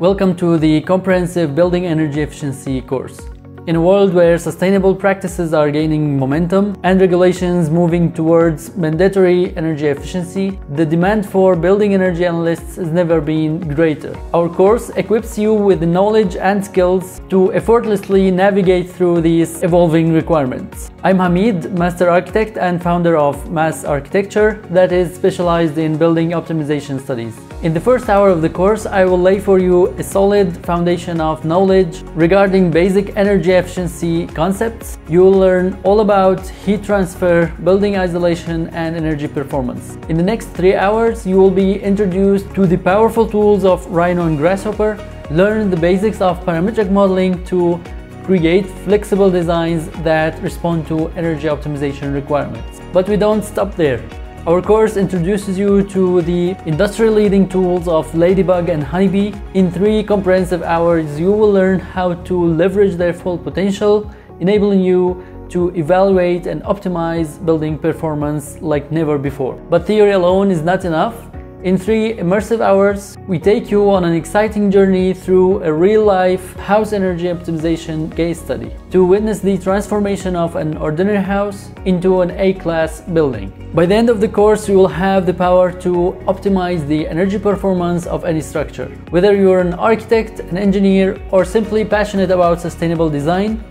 Welcome to the Comprehensive Building Energy Efficiency course. In a world where sustainable practices are gaining momentum and regulations moving towards mandatory energy efficiency, the demand for building energy analysts has never been greater. Our course equips you with the knowledge and skills to effortlessly navigate through these evolving requirements. I'm Hamid, Master Architect and founder of Mass Architecture that is specialized in building optimization studies. In the first hour of the course, I will lay for you a solid foundation of knowledge regarding basic energy efficiency concepts. You will learn all about heat transfer, building isolation, and energy performance. In the next three hours, you will be introduced to the powerful tools of Rhino and Grasshopper, learn the basics of parametric modeling to create flexible designs that respond to energy optimization requirements. But we don't stop there. Our course introduces you to the industry-leading tools of Ladybug and Honeybee. In three comprehensive hours, you will learn how to leverage their full potential, enabling you to evaluate and optimize building performance like never before. But theory alone is not enough. In three immersive hours, we take you on an exciting journey through a real-life house energy optimization case study to witness the transformation of an ordinary house into an A-class building. By the end of the course, you will have the power to optimize the energy performance of any structure. Whether you're an architect, an engineer, or simply passionate about sustainable design,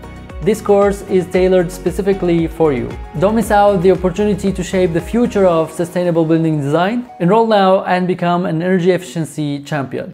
this course is tailored specifically for you. Don't miss out the opportunity to shape the future of sustainable building design. Enroll now and become an energy efficiency champion.